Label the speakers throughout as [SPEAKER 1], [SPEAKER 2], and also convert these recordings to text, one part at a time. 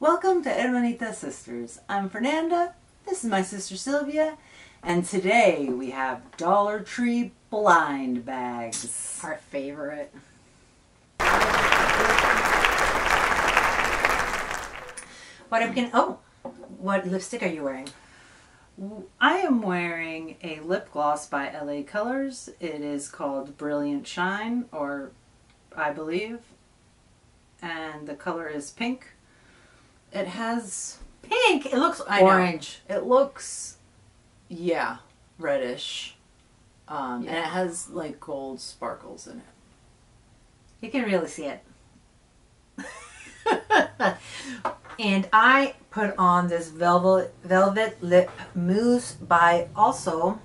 [SPEAKER 1] Welcome to Hermanitas Sisters. I'm Fernanda, this is my sister Silvia, and today we have Dollar Tree blind bags.
[SPEAKER 2] Our favorite. What I'm gonna, oh, what lipstick are you wearing?
[SPEAKER 1] I am wearing a lip gloss by LA Colors. It is called Brilliant Shine, or I believe, and the color is pink. It has
[SPEAKER 2] Pink. It looks
[SPEAKER 1] I know.
[SPEAKER 2] orange.
[SPEAKER 1] It looks, yeah, reddish. Um,
[SPEAKER 2] Yeah.
[SPEAKER 1] And it has like gold sparkles in it.
[SPEAKER 2] You can really see it. and I put on this velvet velvet lip mousse by also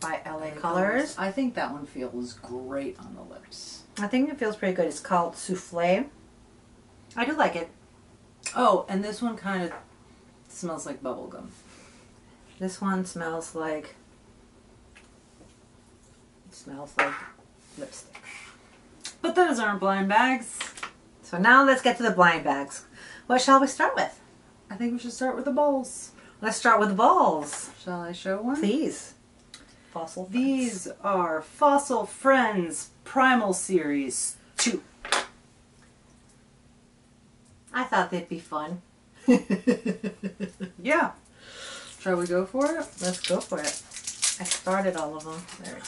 [SPEAKER 2] by LA Colors.
[SPEAKER 1] I think that one feels great on the lips.
[SPEAKER 2] I think it feels pretty good. It's called Souffle. I do like it.
[SPEAKER 1] Oh, and this one kind of smells like bubblegum.
[SPEAKER 2] This one smells like it smells like lipstick.
[SPEAKER 1] But those aren't blind bags.
[SPEAKER 2] So now let's get to the blind bags. What shall we start with?
[SPEAKER 1] I think we should start with the balls.
[SPEAKER 2] Let's start with the balls.
[SPEAKER 1] Shall I show one?
[SPEAKER 2] Please. Fossil.
[SPEAKER 1] These are Fossil Friends Primal Series 2.
[SPEAKER 2] I thought they'd be fun.
[SPEAKER 1] Yeah. Shall we go for it?
[SPEAKER 2] Let's go for it. I started all of them. There we go.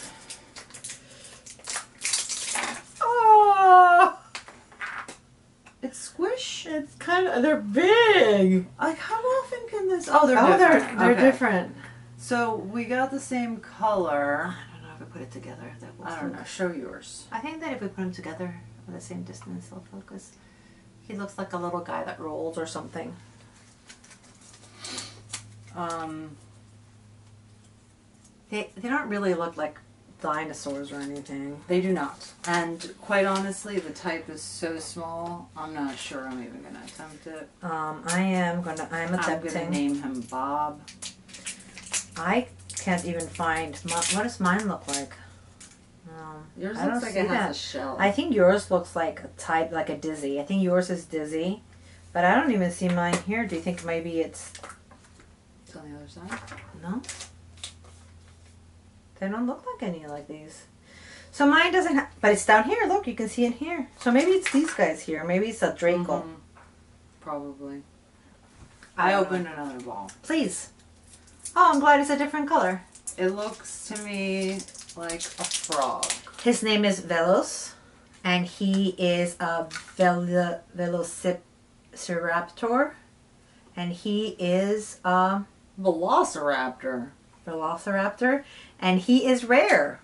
[SPEAKER 1] Oh! It's squish.
[SPEAKER 2] It's kind of they're big.
[SPEAKER 1] Like, how often can this? Oh, they're
[SPEAKER 2] oh,
[SPEAKER 1] different.
[SPEAKER 2] they're they're
[SPEAKER 1] Okay.
[SPEAKER 2] different.
[SPEAKER 1] So we got the same color.
[SPEAKER 2] I don't know if we put it together. That will
[SPEAKER 1] I don't know. Show yours.
[SPEAKER 2] I think that if we put them together at the same distance, they'll focus. He looks like a little guy that rolls or something.
[SPEAKER 1] Um,
[SPEAKER 2] They they don't really look like dinosaurs or anything.
[SPEAKER 1] they do not. And quite honestly, the type is so small. I'm not sure I'm even gonna attempt it.
[SPEAKER 2] Um, I am gonna. I'm attempting.
[SPEAKER 1] I'm gonna name him Bob.
[SPEAKER 2] I can't even find. My, what does mine look like? Um,
[SPEAKER 1] Yours
[SPEAKER 2] I don't
[SPEAKER 1] looks like
[SPEAKER 2] see
[SPEAKER 1] it has
[SPEAKER 2] that.
[SPEAKER 1] a shell.
[SPEAKER 2] I think yours looks like a type, like a dizzy. I think yours is dizzy, but I don't even see mine here. Do you think maybe it's
[SPEAKER 1] It's on the other side.
[SPEAKER 2] no? They don't look like any like these. So mine doesn't, ha- but it's down here. Look, you can see it here. So maybe it's these guys here. Maybe it's a Draco.
[SPEAKER 1] Mhm. Probably.
[SPEAKER 2] I
[SPEAKER 1] I
[SPEAKER 2] don't
[SPEAKER 1] opened another ball.
[SPEAKER 2] Please. Oh, I'm glad it's a different color.
[SPEAKER 1] It looks to me like a frog.
[SPEAKER 2] His name is Velos, and he is a Vel- Velociraptor, and he is a
[SPEAKER 1] Velociraptor.
[SPEAKER 2] Velociraptor, and he is rare.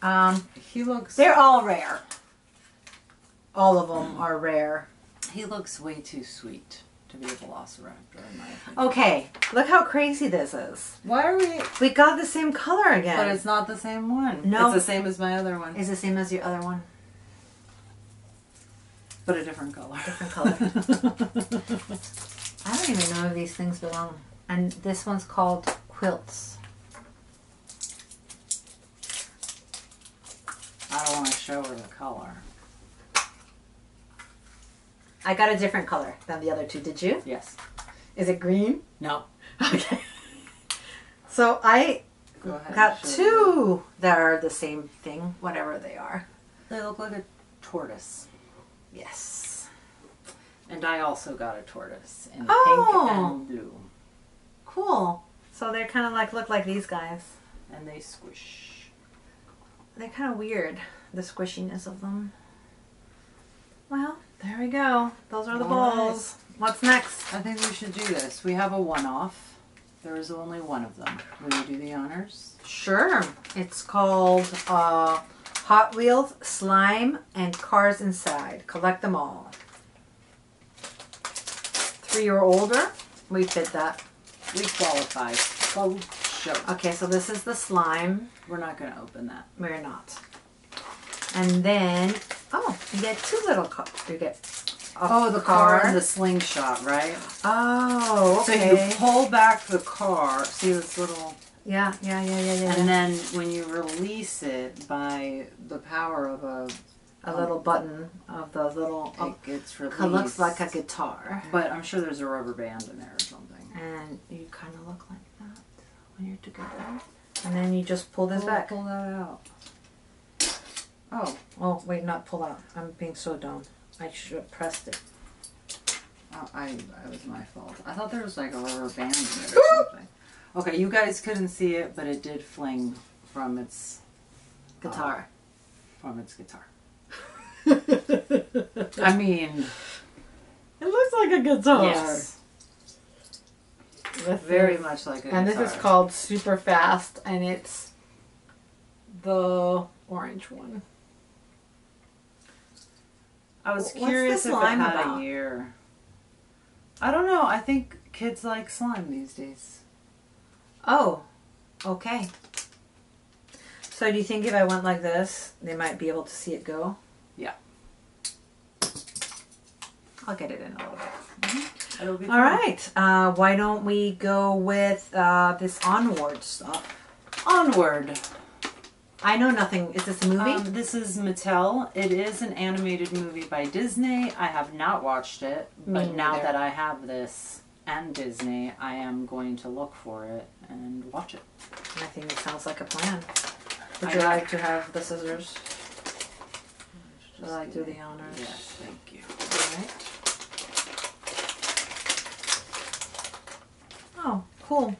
[SPEAKER 2] Um,
[SPEAKER 1] He looks.
[SPEAKER 2] they're all rare. All of them are rare.
[SPEAKER 1] He looks way too sweet to be a Velociraptor, in my opinion.
[SPEAKER 2] Okay, look how crazy this is.
[SPEAKER 1] Why are we?
[SPEAKER 2] We got the same color again.
[SPEAKER 1] But it's not the same one.
[SPEAKER 2] No.
[SPEAKER 1] it's the same as my other one,
[SPEAKER 2] It's the same as your other one.
[SPEAKER 1] but a different color.
[SPEAKER 2] Different color. I don't even know if these things belong. And this one's called quilts.
[SPEAKER 1] I don't want to show her the color.
[SPEAKER 2] I got a different color than the other two. Did you?
[SPEAKER 1] Yes.
[SPEAKER 2] Is it green?
[SPEAKER 1] No.
[SPEAKER 2] Okay. So I
[SPEAKER 1] Go ahead.
[SPEAKER 2] got two that are the same thing, whatever they are.
[SPEAKER 1] They look like a tortoise.
[SPEAKER 2] Yes.
[SPEAKER 1] And I also got a tortoise in
[SPEAKER 2] Oh.
[SPEAKER 1] pink and blue.
[SPEAKER 2] Cool. So they're kind of like look like these guys.
[SPEAKER 1] And they squish.
[SPEAKER 2] They're kind of weird, the squishiness of them. Well, there we go. Those are the
[SPEAKER 1] All
[SPEAKER 2] balls. What's next?
[SPEAKER 1] I think we should do this. We have a one-off. There is only one of them. Will you do the honors?
[SPEAKER 2] Sure. It's called uh, Hot Wheels, Slime, and Cars Inside. Collect them all. Three or older, we fit that.
[SPEAKER 1] We qualify. Go show.
[SPEAKER 2] Okay, so this is the slime.
[SPEAKER 1] We're not going to open that.
[SPEAKER 2] We're not. And then, oh, you get two little cars. You get a
[SPEAKER 1] Oh, the car and the slingshot, right?
[SPEAKER 2] Oh, okay.
[SPEAKER 1] So you pull back the car. See this little.
[SPEAKER 2] yeah, yeah, yeah, yeah, yeah.
[SPEAKER 1] And then when you release it by the power of a
[SPEAKER 2] a little button of the little. Oh,
[SPEAKER 1] It gets
[SPEAKER 2] it
[SPEAKER 1] released.
[SPEAKER 2] looks like a guitar,
[SPEAKER 1] But I'm sure there's a rubber band in there or something.
[SPEAKER 2] and you kind of look like that when you're together. And then you just pull this
[SPEAKER 1] Pull,
[SPEAKER 2] back.
[SPEAKER 1] pull that out. Oh,
[SPEAKER 2] Oh wait, not pull out. I'm being so dumb. I should have pressed it.
[SPEAKER 1] oh, I, I was my fault. I thought there was like a rubber band in it or something. Okay, you guys couldn't see it, but it did fling from its
[SPEAKER 2] Guitar.
[SPEAKER 1] Uh, from its guitar. I mean, it
[SPEAKER 2] looks like a guitar.
[SPEAKER 1] yes,
[SPEAKER 2] This
[SPEAKER 1] very
[SPEAKER 2] is-
[SPEAKER 1] much like a
[SPEAKER 2] And this is called Super Fast, and it's the orange one.
[SPEAKER 1] I was
[SPEAKER 2] What's
[SPEAKER 1] curious if it
[SPEAKER 2] slime
[SPEAKER 1] had
[SPEAKER 2] about?
[SPEAKER 1] a year. I don't know. I think kids like slime these days.
[SPEAKER 2] Oh, okay. So do you think if I went like this, they might be able to see it go?
[SPEAKER 1] Yeah.
[SPEAKER 2] I'll get it in a little bit.
[SPEAKER 1] It'll be
[SPEAKER 2] All right. Uh, why don't we go with uh, this onward stuff?
[SPEAKER 1] Onward.
[SPEAKER 2] I know nothing. Is this a movie?
[SPEAKER 1] Um, this is Mattel. It is an animated movie by Disney. I have not watched it, but now that I have this and Disney, I am going to look for it and watch it.
[SPEAKER 2] I think it sounds like a plan. Would
[SPEAKER 1] I
[SPEAKER 2] you
[SPEAKER 1] know.
[SPEAKER 2] like to have the scissors? Shall I do the honors?
[SPEAKER 1] Yes, thank you.
[SPEAKER 2] All right. Oh, cool.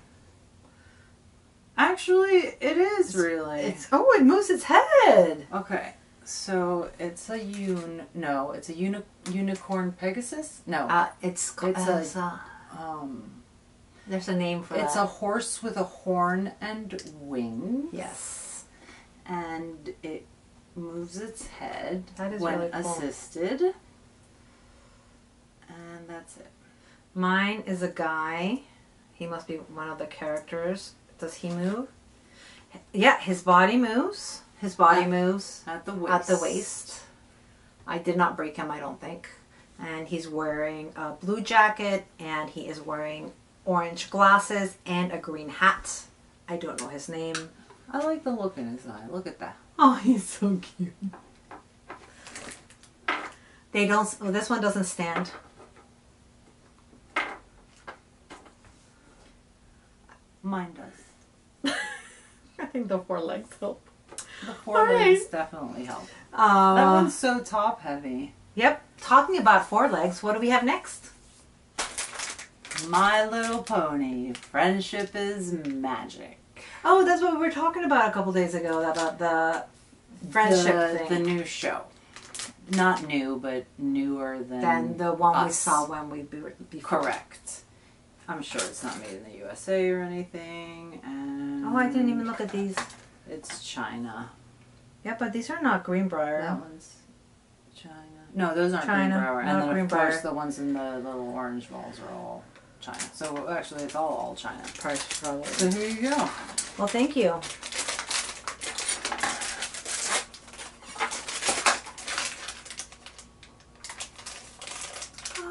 [SPEAKER 1] Actually, it is really.
[SPEAKER 2] It's oh, it moves its head.
[SPEAKER 1] okay. So it's a un. No, it's a uni- unicorn Pegasus. No.
[SPEAKER 2] Uh, it's
[SPEAKER 1] It's
[SPEAKER 2] it's
[SPEAKER 1] a-
[SPEAKER 2] uh,
[SPEAKER 1] um.
[SPEAKER 2] there's a name for it.
[SPEAKER 1] It's
[SPEAKER 2] that.
[SPEAKER 1] a horse with a horn and wings.
[SPEAKER 2] yes.
[SPEAKER 1] and it moves its head
[SPEAKER 2] That is
[SPEAKER 1] when
[SPEAKER 2] really cool.
[SPEAKER 1] assisted. And that's it.
[SPEAKER 2] Mine is a guy. He must be one of the characters. Does he move? Yeah, his body moves. His body
[SPEAKER 1] At-
[SPEAKER 2] moves
[SPEAKER 1] At the waist.
[SPEAKER 2] at the waist. I did not break him, I don't think. And he's wearing a blue jacket and he is wearing orange glasses and a green hat. I don't know his name.
[SPEAKER 1] I like the look in his eye. Look at that.
[SPEAKER 2] Oh, he's so cute. They don't. Oh, this one doesn't stand.
[SPEAKER 1] Mine does.
[SPEAKER 2] I think the four legs help.
[SPEAKER 1] The four
[SPEAKER 2] All
[SPEAKER 1] legs
[SPEAKER 2] right.
[SPEAKER 1] definitely help.
[SPEAKER 2] Uh,
[SPEAKER 1] that one's so top heavy.
[SPEAKER 2] Yep. Talking about four legs, what do we have next?
[SPEAKER 1] My Little Pony. Friendship is magic.
[SPEAKER 2] Oh, that's what we were talking about a couple days ago about the friendship
[SPEAKER 1] the,
[SPEAKER 2] thing.
[SPEAKER 1] The new show. Not new, but newer than,
[SPEAKER 2] than the one we saw when we be- before.
[SPEAKER 1] Correct. I'm sure it's not made in the USA or anything. And
[SPEAKER 2] Oh, I didn't even look at these.
[SPEAKER 1] It's China.
[SPEAKER 2] Yeah, but these are not Greenbrier.
[SPEAKER 1] That one's China. No, those aren't
[SPEAKER 2] China,
[SPEAKER 1] Greenbrier. And then of course the ones in the little orange balls are all China. So actually, it's all all China.
[SPEAKER 2] Price probably.
[SPEAKER 1] So here you go.
[SPEAKER 2] Well, thank you.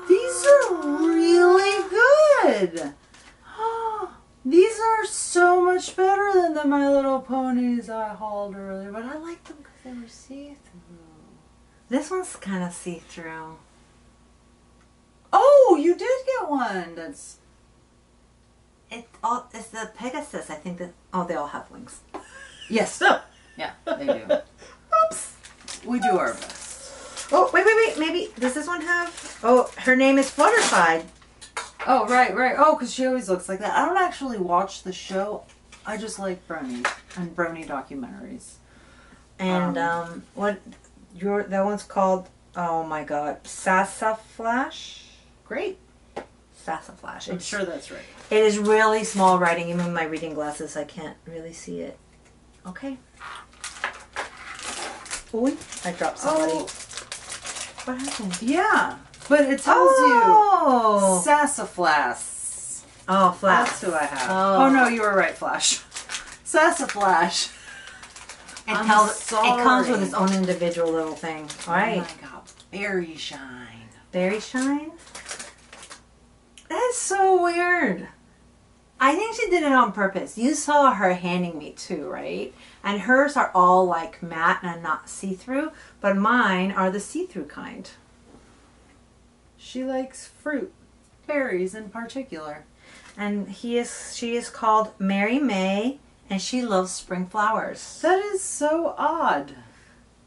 [SPEAKER 1] These are really good. So much better than the My Little Ponies I hauled earlier, but I like them because they were see-through.
[SPEAKER 2] This one's kind of see-through.
[SPEAKER 1] Oh, you did get one. That's
[SPEAKER 2] It all it's the Pegasus. I think that. Oh, they all have wings.
[SPEAKER 1] yes. Yeah, they do.
[SPEAKER 2] Oops.
[SPEAKER 1] We do our best.
[SPEAKER 2] Oh, wait, wait, wait. Maybe does this one have? Oh, her name is Fluttershy.
[SPEAKER 1] Oh, right, right. Oh, because she always looks like that. I don't actually watch the show. I just like Brony and Brony documentaries.
[SPEAKER 2] And
[SPEAKER 1] Um,
[SPEAKER 2] um, what your that one's called? Oh my God, Sassaflash.
[SPEAKER 1] Great.
[SPEAKER 2] Sassaflash.
[SPEAKER 1] I'm
[SPEAKER 2] It's,
[SPEAKER 1] sure that's right.
[SPEAKER 2] It is really small writing. Even with my reading glasses, I can't really see it. Okay. Ooh, I dropped somebody.
[SPEAKER 1] Oh,
[SPEAKER 2] What happened?
[SPEAKER 1] yeah. But it tells
[SPEAKER 2] Oh.
[SPEAKER 1] you Sassaflash.
[SPEAKER 2] Oh, flash.
[SPEAKER 1] That's who I have.
[SPEAKER 2] Oh.
[SPEAKER 1] Oh, no, you were right, Flash. Sassaflash.
[SPEAKER 2] It
[SPEAKER 1] I'm
[SPEAKER 2] tells. It comes with its own individual little thing. All right.
[SPEAKER 1] Oh my god. Berry shine.
[SPEAKER 2] Berry shine. That is so weird. I think she did it on purpose. You saw her handing me two, right? And hers are all like matte and not see through, but mine are the see through kind.
[SPEAKER 1] She likes fruit, berries in particular.
[SPEAKER 2] And he is she is called Merry May and she loves spring flowers.
[SPEAKER 1] That is so odd.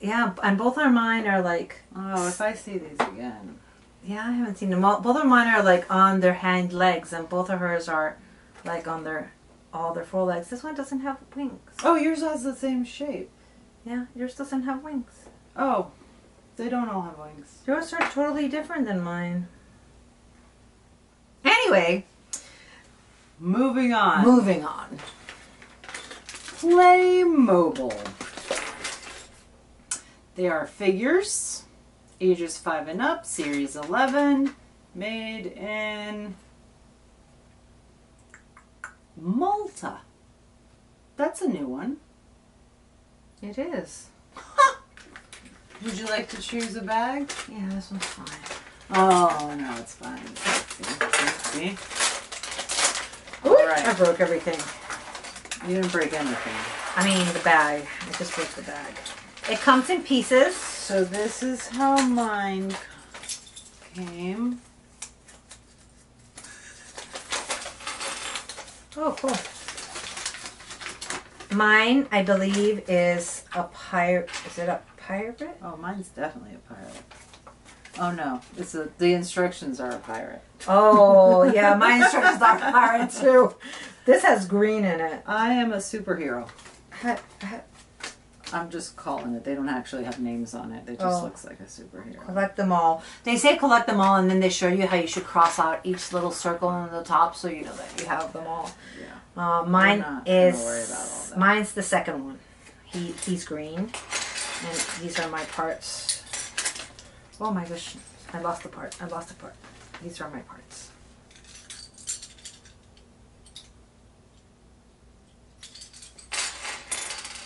[SPEAKER 2] Yeah, and both of mine are like
[SPEAKER 1] Oh, if I see these again.
[SPEAKER 2] yeah, I haven't seen them all. Both of mine are like on their hind legs and both of hers are like on their all their four legs. This one doesn't have wings.
[SPEAKER 1] Oh, yours has the same shape.
[SPEAKER 2] Yeah, yours doesn't have wings.
[SPEAKER 1] Oh, they don't all have wings.
[SPEAKER 2] Yours are totally different than mine. Anyway,
[SPEAKER 1] Moving on.
[SPEAKER 2] moving on.
[SPEAKER 1] Playmobil. They are figures, ages 5 and up, series 11, made in Malta. That's a new one.
[SPEAKER 2] It is.
[SPEAKER 1] Would you like to choose a bag?
[SPEAKER 2] Yeah, this one's fine.
[SPEAKER 1] Oh, no, it's fine. See, see, see?
[SPEAKER 2] Ooh,
[SPEAKER 1] All right.
[SPEAKER 2] I broke everything.
[SPEAKER 1] You didn't break anything.
[SPEAKER 2] I mean, the bag. I just broke the bag. It comes in pieces.
[SPEAKER 1] So this is how mine came.
[SPEAKER 2] Oh, cool. Mine, I believe, is a pirate. Is it a pirate?
[SPEAKER 1] Oh, mine's definitely a pirate. Oh no, it's a, the instructions are a pirate.
[SPEAKER 2] Oh, yeah, my instructions are a pirate too. This has green in it.
[SPEAKER 1] I am a superhero. I'm just calling it. They don't actually have names on it. It just
[SPEAKER 2] Oh.
[SPEAKER 1] looks like a superhero.
[SPEAKER 2] Collect them all. They say collect them all, and then they show you how you should cross out each little circle on the top, so you know that you have them all.
[SPEAKER 1] Yeah.
[SPEAKER 2] Uh, mine is
[SPEAKER 1] worry about all that.
[SPEAKER 2] mine's the second one. He he's green, and these are my parts. Oh my gosh, I lost the part. I lost the part. These are my parts.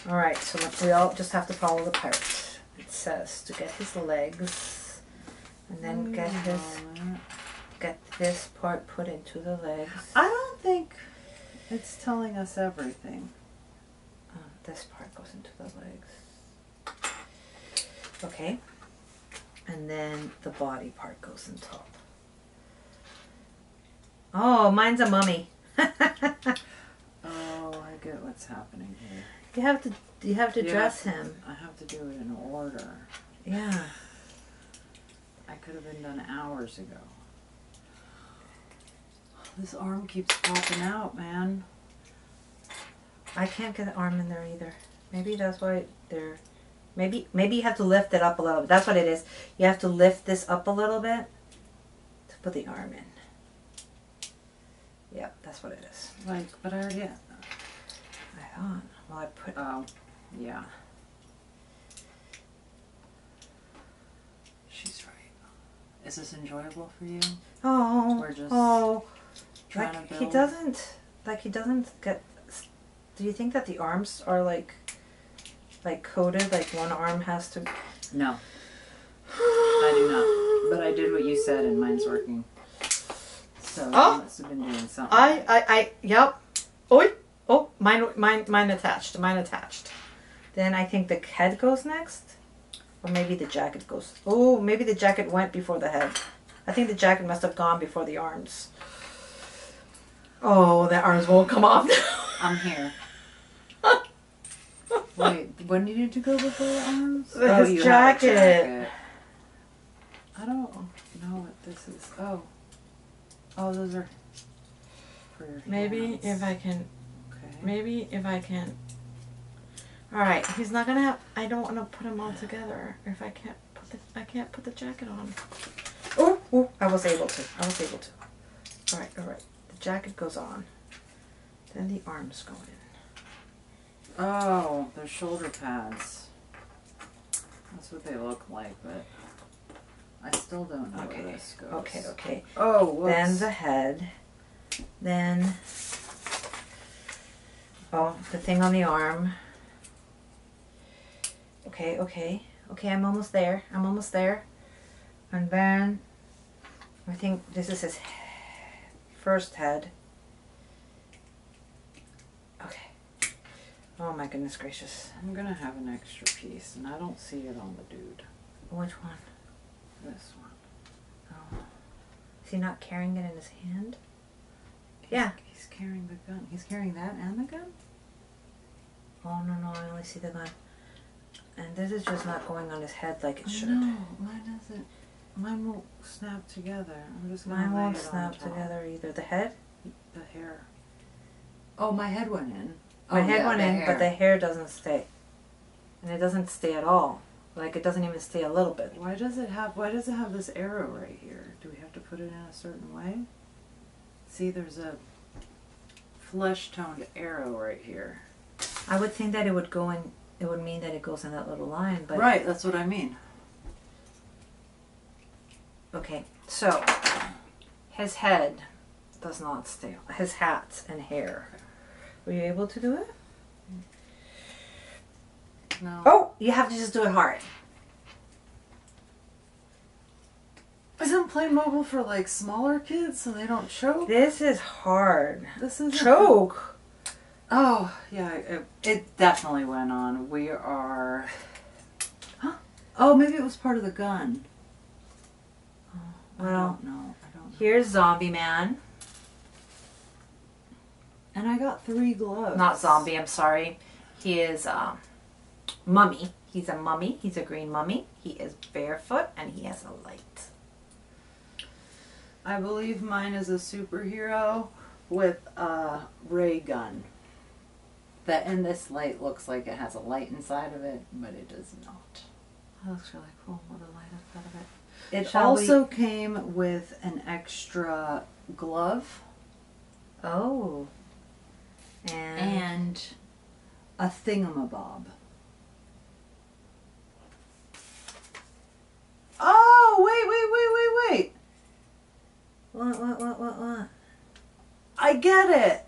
[SPEAKER 2] All right, so we all just have to follow the part. It says to get his legs, and then get his get this part put into the legs.
[SPEAKER 1] I don't think it's telling us everything.
[SPEAKER 2] Uh, this part goes into the legs. Okay. And then the body part goes on top. Oh, mine's a mummy.
[SPEAKER 1] Oh, I get what's happening here.
[SPEAKER 2] you have to you have to
[SPEAKER 1] You
[SPEAKER 2] dress
[SPEAKER 1] have to-
[SPEAKER 2] him.
[SPEAKER 1] I have to do it in order.
[SPEAKER 2] Yeah.
[SPEAKER 1] I could have been done hours ago. This arm keeps popping out, man.
[SPEAKER 2] I can't get the arm in there either. Maybe that's why they're maybe maybe you have to lift it up a little bit. That's what it is. You have to lift this up a little bit to put the arm in. Yep, that's what it is.
[SPEAKER 1] Like, but I already.
[SPEAKER 2] I thought. Well, I put
[SPEAKER 1] Oh, yeah. She's right. Is this enjoyable for you?
[SPEAKER 2] Oh,
[SPEAKER 1] We're just
[SPEAKER 2] oh,
[SPEAKER 1] Trying
[SPEAKER 2] like
[SPEAKER 1] to
[SPEAKER 2] he doesn't, like he doesn't get. Do you think that the arms are like, like coated? Like one arm has to.
[SPEAKER 1] No, I do not. But I did what you said, and mine's working. So
[SPEAKER 2] Oh.
[SPEAKER 1] you must have been doing something.
[SPEAKER 2] I, I, I, yep. Oi, oh, mine, mine, mine attached. Mine attached. Then I think the head goes next, or maybe the jacket goes. Oh, maybe the jacket went before the head. I think the jacket must have gone before the arms. Oh, the arms won't come off.
[SPEAKER 1] I'm here. Wait, when needed to go before the arms?
[SPEAKER 2] His
[SPEAKER 1] oh, you
[SPEAKER 2] jacket.
[SPEAKER 1] jacket. I don't know what this is. Oh, oh, those are
[SPEAKER 2] Maybe if I can
[SPEAKER 1] Okay.
[SPEAKER 2] Maybe if I can. All right, he's not gonna have. I don't want to put them all together if I can't put the. I can't put the jacket on. Oh, oh! I was able to. I was able to. All right, all right. The jacket goes on. Then the arms go in.
[SPEAKER 1] Oh, they're shoulder pads. That's what they look like, but I still don't know
[SPEAKER 2] Okay,
[SPEAKER 1] where this goes.
[SPEAKER 2] Okay, okay.
[SPEAKER 1] Oh, whoops.
[SPEAKER 2] Then the head. Then. Oh, the thing on the arm. Okay, okay. Okay, I'm almost there. I'm almost there. And then I think this is his first head. Oh my goodness gracious.
[SPEAKER 1] I'm gonna have an extra piece, and I don't see it on the dude.
[SPEAKER 2] Which one?
[SPEAKER 1] This one.
[SPEAKER 2] Oh. Is he not carrying it in his hand?
[SPEAKER 1] He's,
[SPEAKER 2] Yeah.
[SPEAKER 1] He's carrying the gun. He's carrying that and the gun?
[SPEAKER 2] Oh no no, I only see the gun. And this is just not going on his head like it should.
[SPEAKER 1] No, mine doesn't. Mine won't snap together. I'm just gonna
[SPEAKER 2] Mine won't snap together either. The head?
[SPEAKER 1] The hair. Oh, my head went in.
[SPEAKER 2] My
[SPEAKER 1] Oh,
[SPEAKER 2] head
[SPEAKER 1] yeah,
[SPEAKER 2] went in,
[SPEAKER 1] hair.
[SPEAKER 2] but the hair doesn't stay. And it doesn't stay at all. Like it doesn't even stay a little bit.
[SPEAKER 1] Why does it have? Why does it have this arrow right here? Do we have to put it in a certain way? See, there's a flesh toned arrow right here.
[SPEAKER 2] I would think that it would go in it would mean that it goes in that little line, but
[SPEAKER 1] right, that's what I mean.
[SPEAKER 2] okay. So his head does not stay his hat and hair. Were you able to do it?
[SPEAKER 1] No.
[SPEAKER 2] Oh, you have to just do it hard.
[SPEAKER 1] Isn't Playmobil for like smaller kids so they don't choke?
[SPEAKER 2] This is hard.
[SPEAKER 1] This is
[SPEAKER 2] Choke.
[SPEAKER 1] Oh yeah, it, it definitely went on. We are. Huh? Oh, maybe it was part of the gun. I
[SPEAKER 2] Well,
[SPEAKER 1] don't know. I don't know.
[SPEAKER 2] here's Zombie Man.
[SPEAKER 1] And I got three gloves.
[SPEAKER 2] Not zombie, I'm sorry. He is um, mummy. He's a mummy. He's a green mummy. He is barefoot and he has a light.
[SPEAKER 1] I believe mine is a superhero with a ray gun. That in this light looks like it has a light inside of it, but it does not.
[SPEAKER 2] That looks really cool with a light inside of it.
[SPEAKER 1] It
[SPEAKER 2] Shall we-
[SPEAKER 1] also came with an extra glove
[SPEAKER 2] Oh. And,
[SPEAKER 1] and a thingamabob. Oh, wait, wait, wait, wait, wait.
[SPEAKER 2] what, what, what, what, what?
[SPEAKER 1] I get it.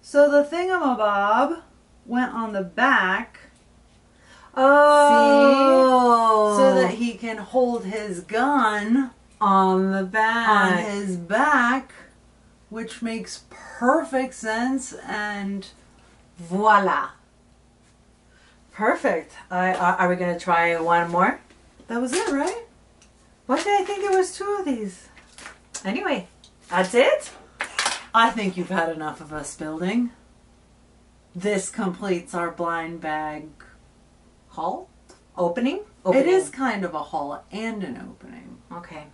[SPEAKER 1] So the thingamabob went on the back
[SPEAKER 2] Oh.
[SPEAKER 1] so that he can hold his gun
[SPEAKER 2] on the back.
[SPEAKER 1] on his back, which makes perfect sense. And
[SPEAKER 2] Voila. Perfect. I, are, are we going to try one more?
[SPEAKER 1] that was it, right?
[SPEAKER 2] What did I think there was two of these? Anyway, that's it.
[SPEAKER 1] I think you've had enough of us building. This completes our blind bag haul.
[SPEAKER 2] Opening? Opening.
[SPEAKER 1] It is kind of a haul and an opening.
[SPEAKER 2] Okay.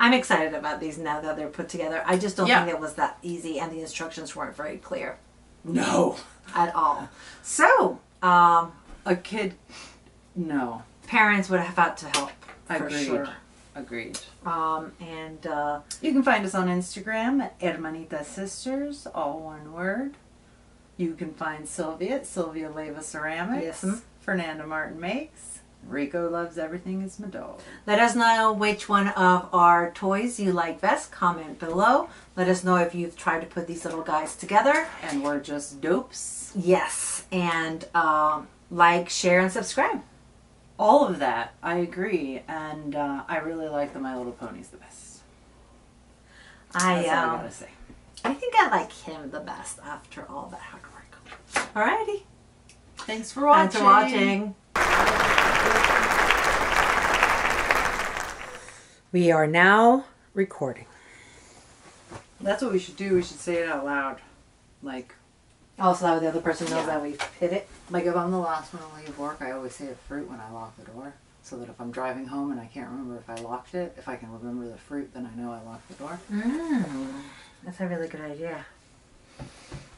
[SPEAKER 2] I'm excited about these now that they're put together. I just don't
[SPEAKER 1] Yeah.
[SPEAKER 2] think it was that easy and the instructions weren't very clear
[SPEAKER 1] No.
[SPEAKER 2] at all. So, um,
[SPEAKER 1] A kid. No.
[SPEAKER 2] parents would have had to help for
[SPEAKER 1] Agreed.
[SPEAKER 2] sure.
[SPEAKER 1] Agreed.
[SPEAKER 2] Um, and uh,
[SPEAKER 1] You can find us on Instagram at Hermanitas Sisters, all one word. You can find Silvia at Silvia Leyva Ceramics.
[SPEAKER 2] Yes.
[SPEAKER 1] Fernanda Martin Makes. Rico loves everything is my dog.
[SPEAKER 2] let us know which one of our toys you like best. Comment below. Let us know if you've tried to put these little guys together.
[SPEAKER 1] And we're just dopes.
[SPEAKER 2] Yes, and um, like, share, and subscribe.
[SPEAKER 1] All of that, I agree. And uh, I really like the My Little Ponies the best.
[SPEAKER 2] I
[SPEAKER 1] That's I
[SPEAKER 2] um,
[SPEAKER 1] gotta say.
[SPEAKER 2] I think I like him the best after all that hard work. Alrighty.
[SPEAKER 1] Thanks for watching.
[SPEAKER 2] Thanks for watching. We are now recording.
[SPEAKER 1] That's what we should do. We should say it out loud. Like,
[SPEAKER 2] Also, that way the other person knows
[SPEAKER 1] Yeah.
[SPEAKER 2] that we've hit it.
[SPEAKER 1] like if I'm the last one to leave work, I always say the fruit when I lock the door. So that if I'm driving home and I can't remember if I locked it, if I can remember the fruit, then I know I locked the door.
[SPEAKER 2] Mm, that's a really good idea.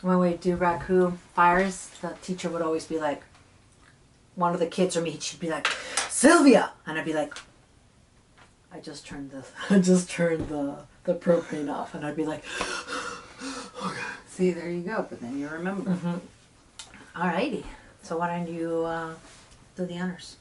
[SPEAKER 2] When we do raku fires, the teacher would always be like, one of the kids or me, she'd be like, Silvia, and I'd be like, I just turned the, I just turned the the propane off, and I'd be like,
[SPEAKER 1] See, there you go. But then you remember.
[SPEAKER 2] All righty. So why don't you uh, do the honors?